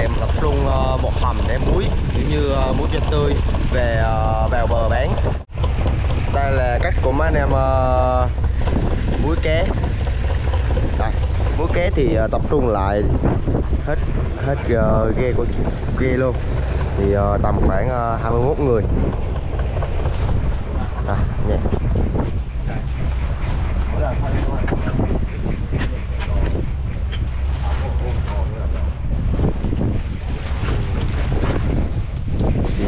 để tập trung uh, một hầm để muối kiểu như ờ, muối cho tươi về ờ, vào bờ bán. Đây là cách của mấy anh em muối ké. Đây muối ké thì tập trung lại hết hết ghe của ghe luôn. Thì tầm khoảng 21 người. Đây yeah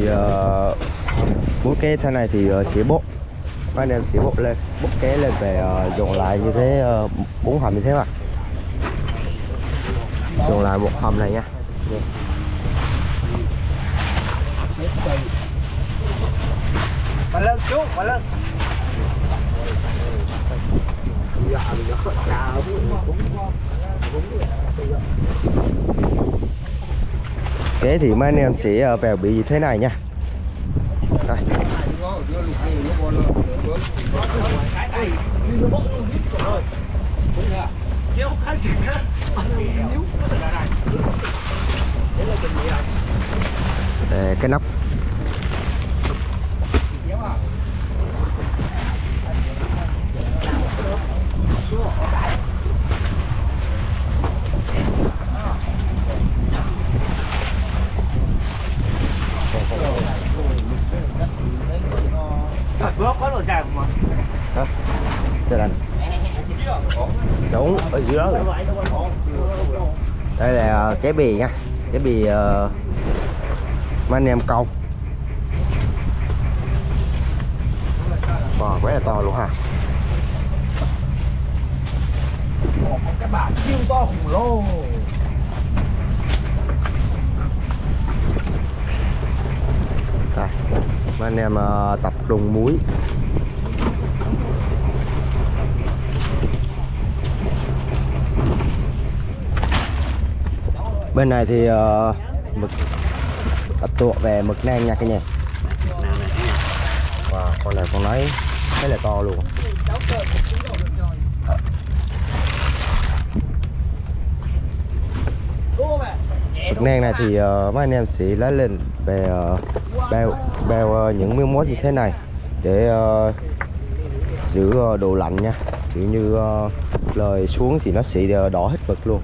thì uh, ké thế này thì uh, sẽ bốc anh em sẽ bốc lên bốc ké lên về uh, dồn lại như thế uh, bốn hầm như thế mà. Dồn lại một hầm này nha. Mà lên chú, mà lên. Ké thì mấy anh em sẽ uh, vào bị như thế này nha đây. Cái nắp. Bước có Hả? Đây là Đúng, ở dưới đó rồi. Đây là ờ, cái bì nha. Cái bì uh, mà anh em câu. Wow, quá là to luôn ha. Cái bà siêu to khủng lô Đây, mà anh em ờ, tập trung muối. Bên này thì uh, mực đặt tụa về mực nang nha cả nhà. Wow, con này con lấy thấy là to luôn. Mực nang này thì uh, mấy anh em sẽ lấy lên về uh, bao bao uh, ờ, những miếng mốt như thế này để uh, giữ ờ, uh, đồ lạnh nha. Kiểu như uh, lời xuống thì nó sẽ uh, đỏ hết mực luôn.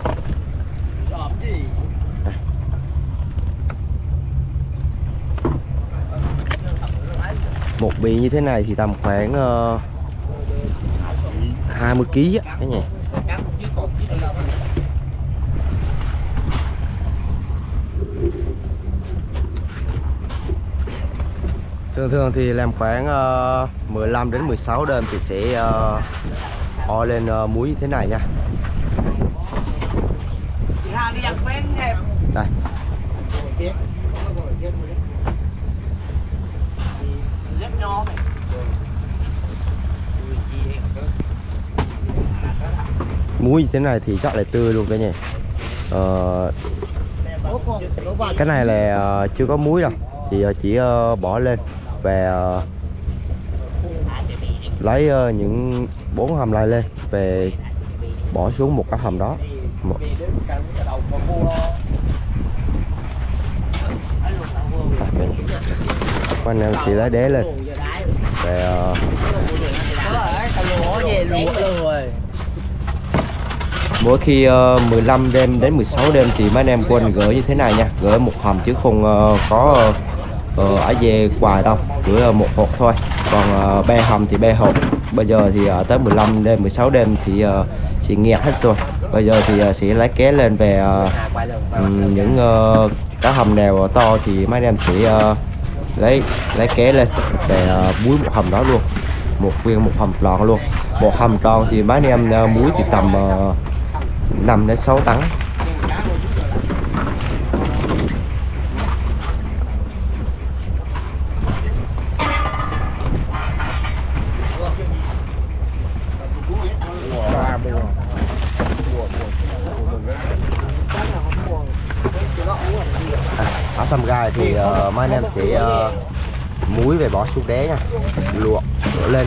Một bì như thế này thì tầm khoảng uh, 20 kg á cả nhà. Thường thường thì làm khoảng uh, 15 đến 16 đêm thì sẽ uh, o lên uh, muối như thế này nha. Đây. Muối như thế này thì chắc là tươi luôn cả nhà ờ, cái này là chưa có muối đâu. Thì chỉ bỏ lên về uh, lấy uh, những bốn hầm lại lên về bỏ xuống một cái hầm đó. Một, à, anh em sẽ lấy đế lên. Về uh, mỗi khi uh, 15 đêm đến 16 đêm thì mấy anh em quên gửi như thế này nha. Gửi một hầm chứ không uh, có uh, Ờ, ở về quà đâu chỉ một hộp thôi. Còn ờ, uh, ba hầm thì ba hộp. Bây giờ thì ờ, tới 15 đêm 16 đêm thì sẽ nghe hết rồi. Bây giờ thì sẽ lấy ké lên về những cá hầm nào to thì mấy anh em sẽ lấy lấy ké lên để muối một hầm đó luôn. Một viên một hầm tròn luôn. Một hầm tròn thì mấy anh em muối thì tầm 5 đến 6 tấn. Thì ờ, uh, mai anh em sẽ uh, muối về bỏ xuống đế nha. Luộc đổ lên.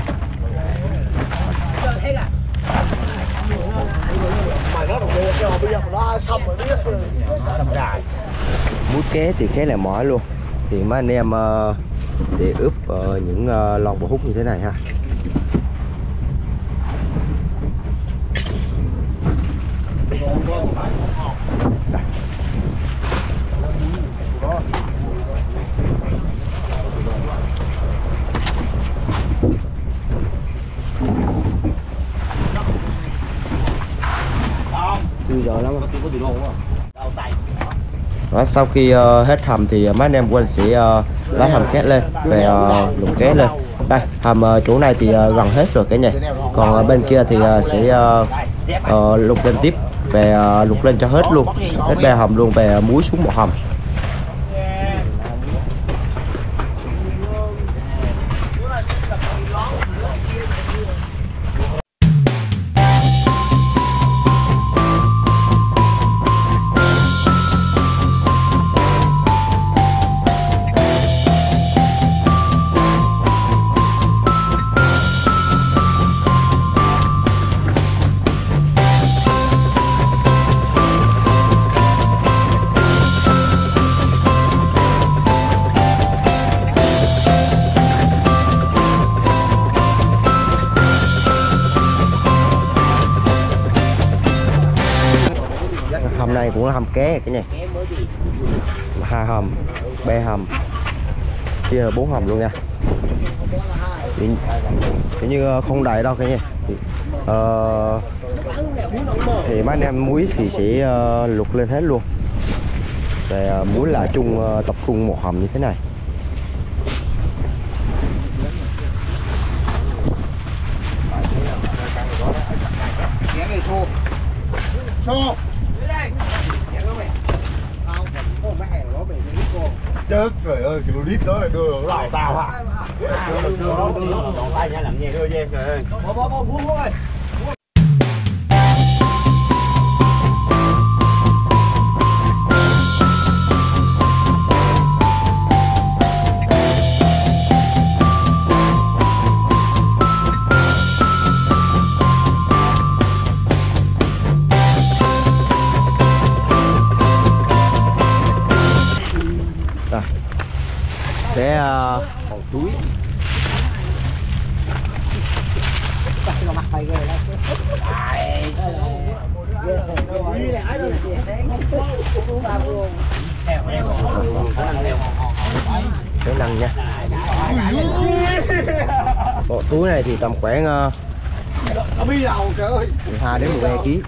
Muối ké thì khá là mỏi luôn. Thì mấy anh em uh, sẽ ướp uh, những uh, lon bò hút như thế này ha. Chưa lắm đó, sau khi uh, hết hầm thì mấy anh em quân sẽ uh, lấy hầm két lên về ờ, uh, lục két lên. Đây hầm uh, chỗ này thì uh, gần hết rồi cái này còn uh, bên kia thì uh, sẽ uh, uh, lục lên tiếp về uh, lục lên cho hết luôn. Hết ba hầm luôn về uh, muối xuống một hầm. Hầm này cũng là hầm ké cái nhà hai hầm ba hầm chia là bốn hầm luôn nha. Thì, như ờ, không đầy đâu cái nhà thì, ờ, thì mấy anh em muối thì sẽ ờ, luộc lên hết luôn. Về ờ, muối là chung ờ, tập trung một hầm như thế này. Nhé Chết trời ơi, kiểu clip đó đưa được lào tao hả? Đưa đưa đưa đưa đòn tay nha làm gì đưa cho em trời ơi. Bố bố bố bố ơi. Kg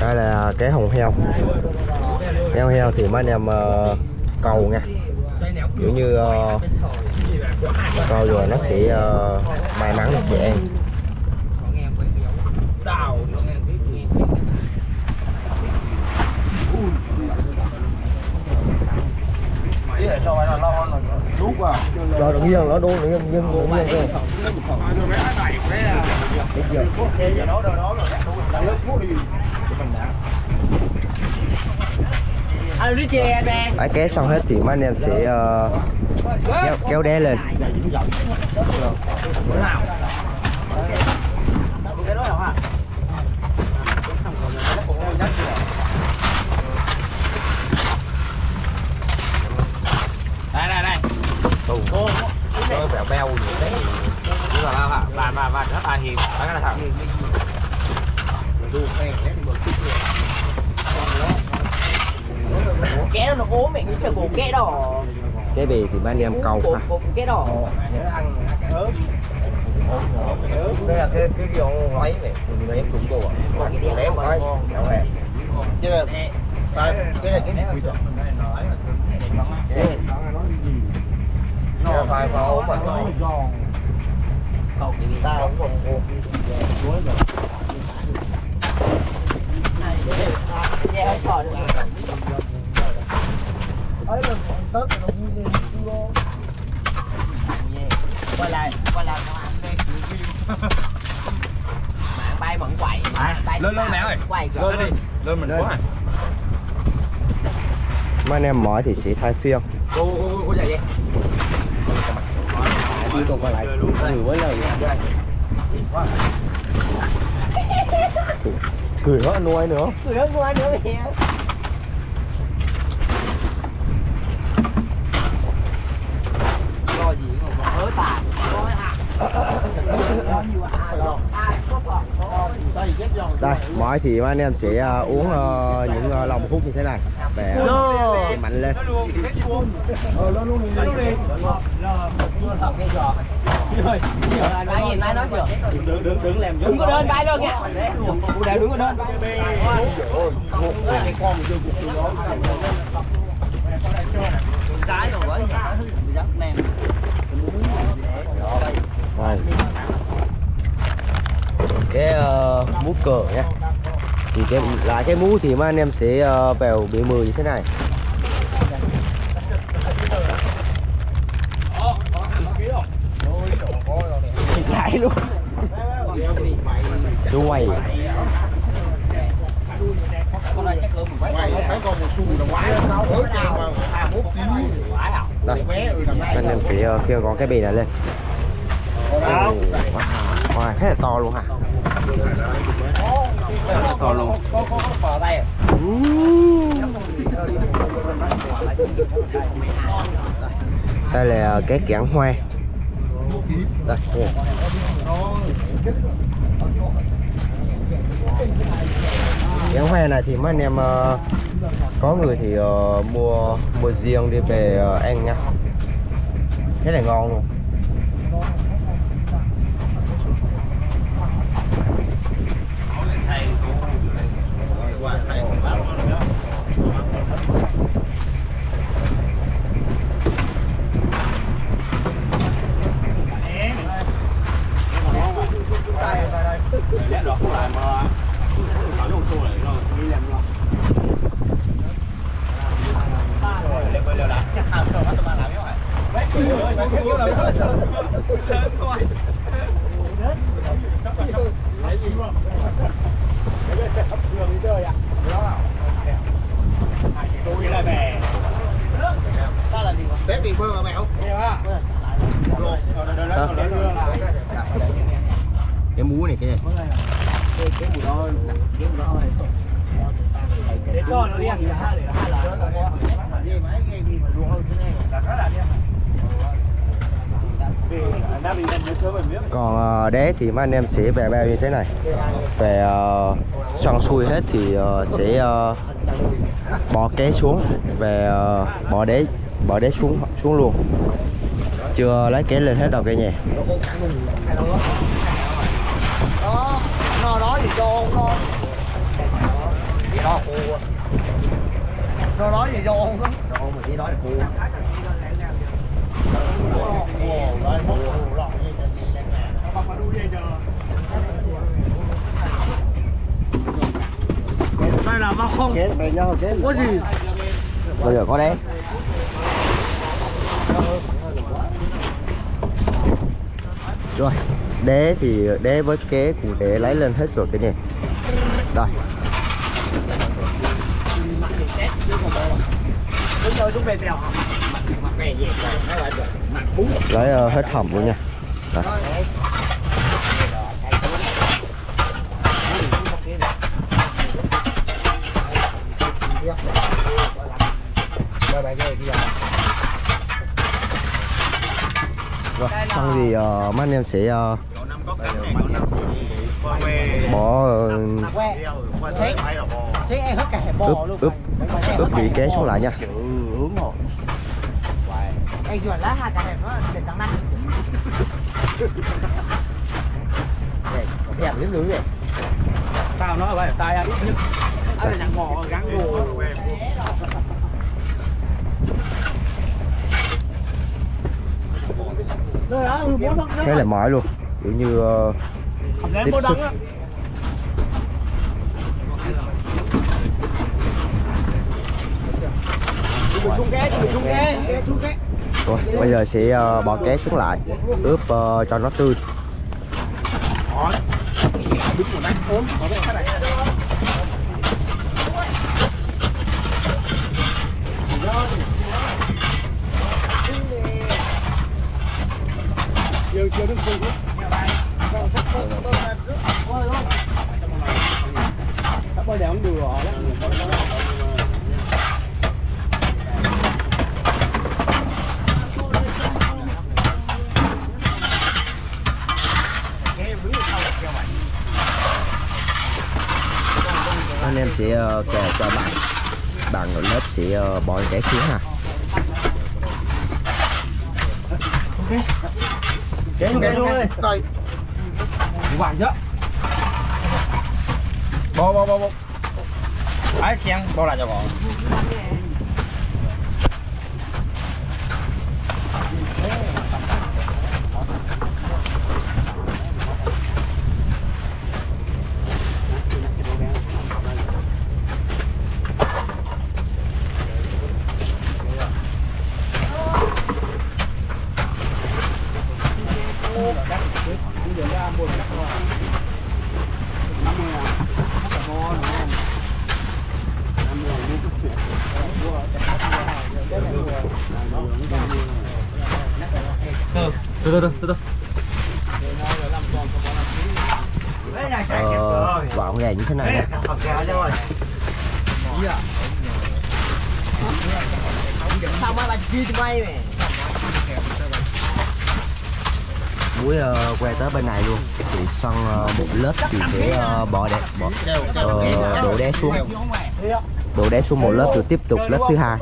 đây là cái hồng heo. Heo heo thì mấy anh em uh, cầu nha. Kiểu như ờ, uh, câu rồi nó sẽ uh, may mắn nó sẽ. ăn Đúng vào rồi đừng nghiêng nó đu đừng nghiêng nghiêng đừng nghiêng. cơ. Bãi ké xong hết thì mấy anh em sẽ ờ, kéo, kéo đế lên Đây đây đây. tù nó bèo beo gì đấy Đúng rồi ba ba ba ba rất là hiền. Đó là thằng. Ké nó ốm mẹ như chờ bố ké đỏ. cái bì thì anh em ha. Bố ké đỏ. đây là cái cái con máy này mình lấy cũng đồ à lấy một cái đậu hẹ Chứ là cái này cái cái phai phao ốm mà? Tao cũng còn cô cuối rồi. Chè hơi khỏi được. Ấy là tất là vui lên. Quay lại, quay lại nó ăn đi. tay vẫn quậy. Tay lên lên mẹ ơi. quậy lên đi. Lên mình quá mấy anh em mỏi thì sẽ thay phiên. Cô cô cô cô chạy đi đi còn còn lại cười với lời cười quá, nuôi nữa. Cười hơn nuôi nữa kìa lo gì mà hớ tàn. Có lo đây mỏi thì anh em sẽ ờ, uống ờ, những uh, lòng hút như thế này để để mạnh lên. Đừng đừng đừng làm đừng có đơn bái luôn nha cụ đều đừng có đơn rồi với dắt nem Đây cái uh, mũ cờ nhé thì cái lại cái mũ thì mà anh em sẽ uh, vào bị 10 như thế này. Lại luôn. Chú quay một xu đồng quái mới cao vào 21 kg quái à đây anh em sẽ ờ, kêu khiêng con cái bì này lên. Đâu wow khá là to luôn hả? To luôn có đây là cái kẽn hoa. Đây nha. kẽn hoa này thì mấy anh em ờ, có người thì ờ, mua mua riêng đi về ờ, ăn nha. Thế này ngon luôn Bé bị bơ mà mèo Rồi cái mú này cái này để cho nó đi ăn cả để hai là Gì mà cái gì mà luôn hơn thế này còn ờ, đế thì mấy anh em sẽ về bao như thế này. Về ờ, uh, xoăn xuôi hết thì uh, sẽ uh, bỏ ké xuống. Về uh, bỏ đế bỏ đế xuống xuống luôn. Chưa lấy ké lên hết đâu cả nhà. đó nó đó thì cho ông nó gì đó nó đó thì cho ông đó cho mà chỉ đó là cua đây là nó không có gì bây giờ có đế rồi đế thì đế với kế cũng để lấy lên hết rồi cái này, rồi cả nhà đây đúng rồi đúng về bèo mặt bè về nó lại được. Mặt bún lấy ờ, hết hầm luôn nha. Đây. rồi xong thì ờ, mấy anh em sẽ ờ, bỏ ờ, xé em hết cả hẻ bò ướp luôn ướp ướp bị ké xuống lại nha. anh chuẩn lá hai cả hẻ nó để trắng năn đẹp lắm đúng vậy sao nó vậy? Tay ăn ít nhất ăn là nhặt bò gắn đồ thế là mỏi luôn. Kiểu như lên tiếp xúc đắng á xuống ké xuống ké rồi bây giờ sẽ ờ, bỏ ké xuống lại ướp ờ, cho nó tươi. anh em sẽ uh, kè cho bạn bạn ở lớp sẽ uh, bỏ cái xuống ha Chế luôn luôn ơi. Đây. Quản chứ. Bò bò bò bò. Ái xiang bò lại cho bò. Từ từ từ từ ờ, gọn gàng như thế này nè muối uh, que tới bên này luôn thì xoăn uh, một lớp thì sẽ uh, bỏ đè bỏ ờ, đổ đế xuống đổ đế xuống một lớp rồi tiếp tục lớp thứ hai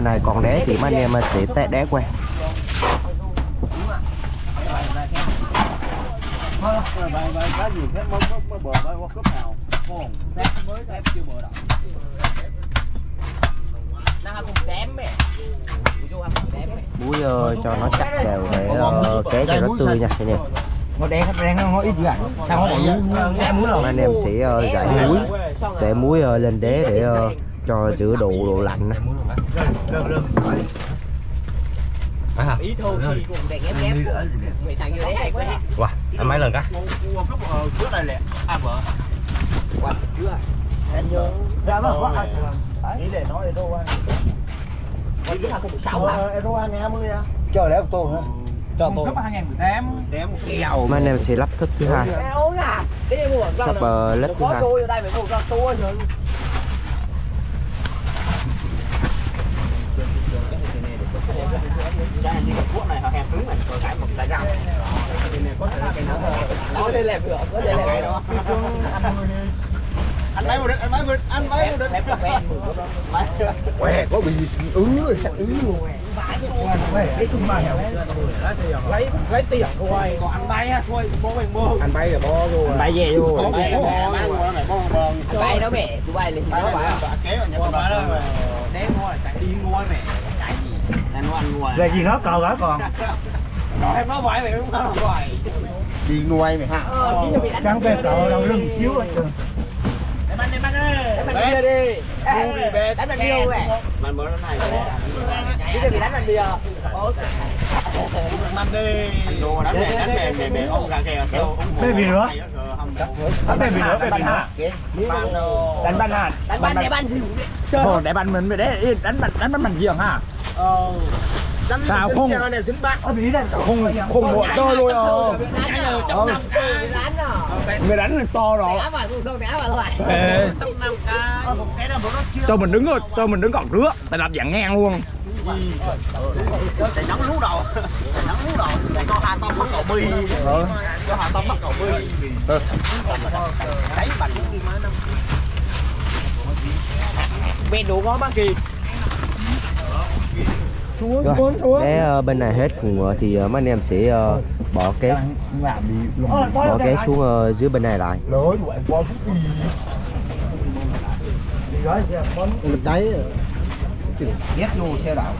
này còn đế thì mấy anh em sẽ té đế que Cái gì thế mới mới mới mới qua cúp nào. Mới chưa đâu. Muối cho nó chắc đều để ờ, kế cho nó tươi nha anh em Nó đen đen nó ít dữ à? Sao nó muốn rồi. anh em sẽ ờ, giải muối để muối ờ, lên đế để ờ, cho giữ độ độ lạnh á. Ý thôi chi cùng đèn ép ép. Mày thằng vô đấy hay quá. Wow, anh mấy lần cá? Ờ trước đây lẹ. À bờ. Quạt chưa? Anh nhớ. Ra quá. Nghĩ để nói để đâu anh. Chưa không được sáu hả? Ờ, Euro 2020 à. Cho để tôi hả? Cho tôi. Đếm một cái dầu. mấy anh em sẽ lắp thức thứ hai à. Cái sắp ờ, lớp thứ hai mua rồi. Đây như cái cuốc này họ hẹp cứng này, rồi cái một cái dao. Có thể cái nó Có thể làm được, có thể làm cái đó. Anh máy một đứt, anh máy một anh máy một đứt. Là. Quẹ có bị ứ rồi, sạch ứ luôn. lấy lấy tiền thôi còn ăn bay á thôi bố mình mua Anh bay rồi bay về vô. Có Anh bay nó mẹ, vô, anh bay nó mẹ tụi bay lên nó không Kéo ở nhà con đó. đếm thôi chạy đi nuôi mẹ nó ăn ngoài. Về gì hết còn hả còn? em nói phải mày cũng không rồi Đi nuôi mày ha. ờ đánh Trắng về cậu đâu lưng xíu hết trơn. đánh banh đánh banh ơi đánh banh bia đi đánh banh bia mẹ Mình mới này. chỉ cho bị đánh banh bia Mình đi. Anh đánh mẹ, đánh mẹ, mẹ mẹ ông ra kìa, kêu ông. Cái gì nữa? Hắn bên mình nữa, bên mình nữa. Đánh bắn hả? đánh banh để banh để bắn mình đấy, đánh bắn đánh bắn bằng giường ha. Sao không? Không không muộn tôi luôn à. Người đánh là to rồi. Cho mình đứng rồi, cho mình đứng cọc rứa, tại đạp dạng ngang luôn. Để nhắn lú đầu. Để nhắn lú đầu. Để cho Hà Tâm bắt cầu bi. Cho Hà Tâm bắt cầu bi. Cháy bành. Bên đủ ngon bác kỳ Rồi, cái ờ, bên này hết cùng ờ, thì ờ, mấy anh em sẽ ờ, bỏ cái bỏ cái xuống ờ, dưới bên này lại. Lối tụi em qua phút Mình đấy Ghét vô xe đảo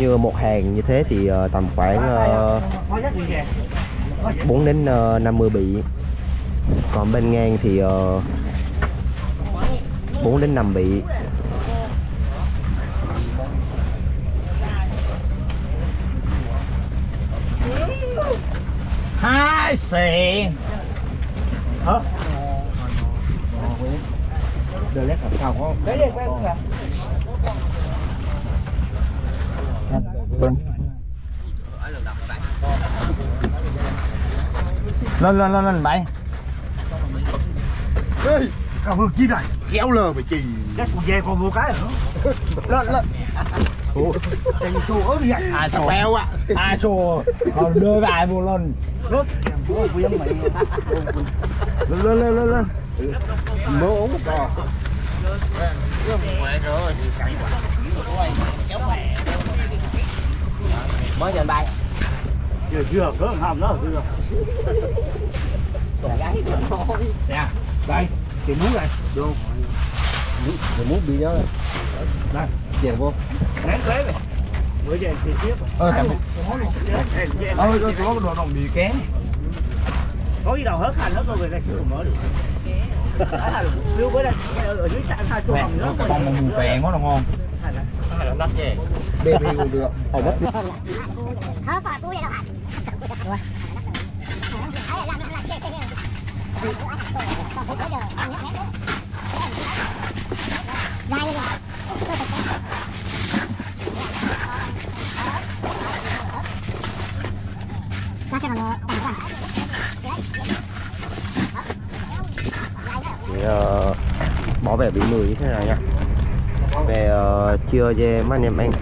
như một hàng như thế thì ờ, tầm khoảng ờ, 4 đến ờ, 50 bị. Còn bên ngang thì ờ, 4 đến 5 bị Hai xì. Đời lét làm sao có Lên lên lên lên bay. Ê Cà vườn chi này. Kéo lờ mày chì. Chắc con về còn mua cái nữa. Lên lên Ai Thằng chùa? bèo ạ. Ai chùa? Còn đưa cái ai mua lên. Lên lên lên lên lên. Mơ ống một cò mới trên bay Chưa chưa cỡ hầm đó chưa. Xe. Đây. Chị muốn này. Không Chị muốn bị đó. Đây Chèn vô Nén thế này. Bữa giờ thì tiếp. Ờ chậm Ôi, tôi có đồ đồng bị kén. Có gì đâu hết hành hết rồi về đây chưa mở được. Lưu với đây ở dưới cạnh hai chỗ hầm nữa. Cái bông mù phèn quá là ngon. Bê bê còn được Ồ mất Thở vào túi đây đâu hả? Rồi. Ấy làm làm chơi chơi. Còn phải tới giờ, nhắc nhắc đấy. Dài đi. Nó sẽ còn tặng quan. thì ờ, vẻ về bị 10 như thế này nha về ờ, uh, chia cho mấy anh em ăn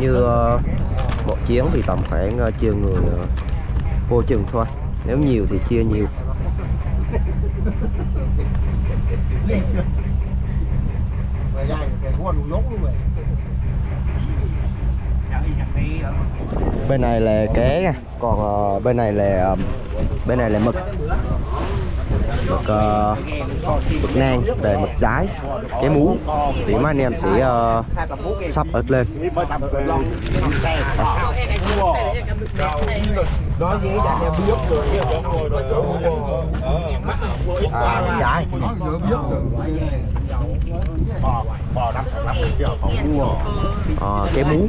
như ờ, uh, một chuyến thì tầm khoảng ờ, uh, chia người uh, vô chừng thôi. Nếu nhiều thì chia nhiều. Bên này là cá còn uh, bên này là uh, bên này là mực mực ờ, mực nang về mực dái cái mú thì mấy anh em sẽ bút sắp ớt lên. Nói gì chẳng em biết rồi à, trái. Bò, bò đắp không mua Ờ, cái mú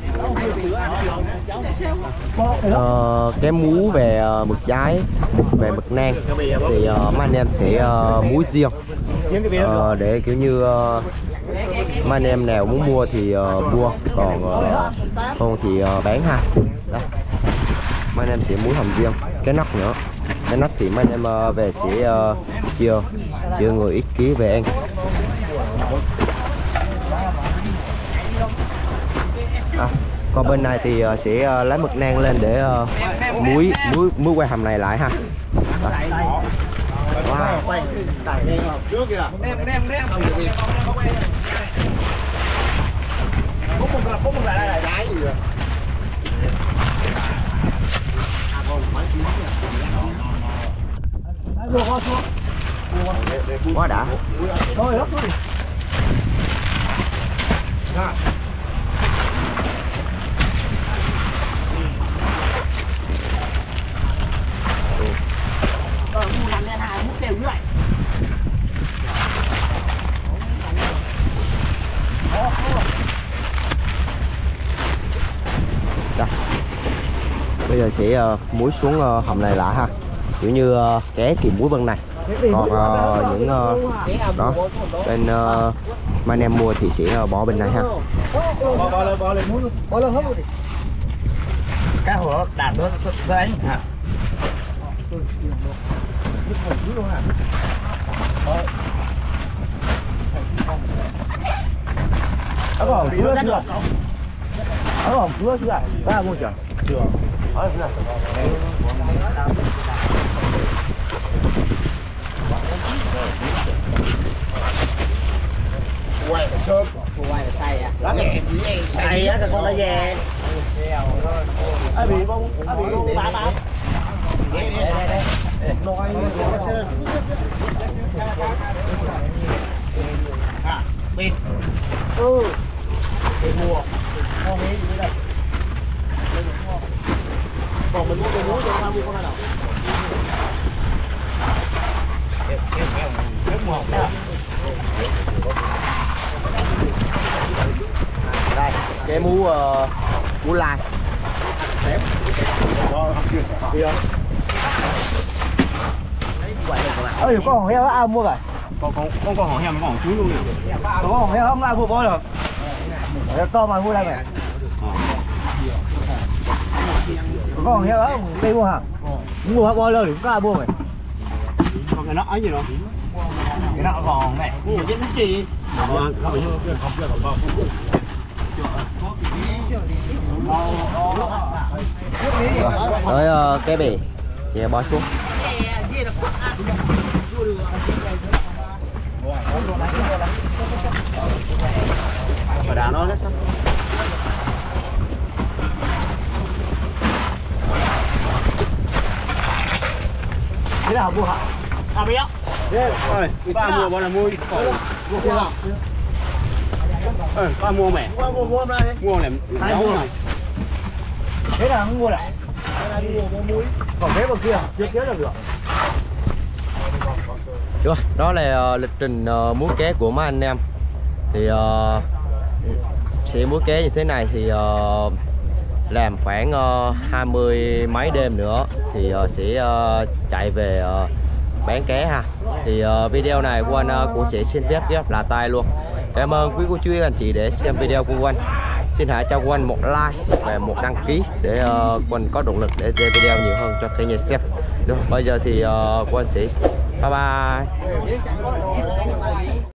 Ờ, cái mú về ờ, mực trái về mực nang thì uh, mấy anh em sẽ ờ, uh, muối riêng. Uh, để kiểu như uh, mấy anh em nào muốn mua thì uh, mua. Còn uh, không thì uh, bán ha. Đây mấy anh em sẽ muối hầm riêng. Cái nắp nữa. Cái nắp thì mấy anh em uh, về sẽ uh, chia chia người ít ký về ăn. Còn bên này thì ờ, sẽ ờ, lấy mực nang lên để ờ, muối muối muối quay hầm này lại ha Đây. Wow. Trước kìa Đem đem đem. Phúc mừng là phúc mừng lại đây. Cái gì vậy. Quá đã thôi lắm thôi Đây. bây giờ sẽ ờ, muối xuống ờ, hầm này lại ha. Kiểu như ờ, ké thì muối bên này. Còn ờ, những ờ, đó. Bên uh, mà anh em mua thì sẽ ờ, bỏ bên này ha. Bỏ bỏ lên bỏ lên tôi bỏ lên hết luôn đi cá hổ đàn Ở chưa chưa? Ở bảo chưa chưa? ra mua chưa? Chưa. Ở chưa? quay phải sớm quay là say à lá nghề chỉ em Này á, con nó về. ai bị bông, ai bị bông bá bá à bên Ừ. bên mua con ấy gì đây còn mình mua cái muối cho ờ, mua con nào đây cái mú uh, mú lai Ơi, có hòn heo ai mua rồi? con con con con hổ heo nó còn chuối luôn nè Có hòn heo không ai mua bỏ được. Heo to mà mua đây mày. Có hòn heo đó, đi mua hả? Mua hả bỏ lời, có ai mua mày? còn cái nó ấy gì đâu Cái nào còn này. mua chứ gì tới ờ, cái bể sẽ bỏ xuống phải đá nó đấy sao Cái nào mua hả? à bé ơi ba mua bao là mua mua kia nào ơi ba mua mẹ mua mua mua đây mua này này? Thế không mua lại? Còn thế vào kia, chưa kéo được được. Rồi, đó là ờ, lịch trình uh, múa ké của mấy anh em. Thì uh, sẽ múa ké như thế này thì uh, làm khoảng uh, hai mươi mấy đêm nữa thì uh, sẽ uh, chạy về uh, bán ké ha. Thì uh, video này của anh uh, cũng sẽ xin phép ghép là tay luôn. Cảm ơn quý cô chú anh chị để xem video của anh. Xin hãy cho quanh anh một like và một đăng ký để uh, anh có động lực để xem video nhiều hơn cho kênh nhà xem rồi bây giờ thì ờ, uh, quang sĩ. Bye bye.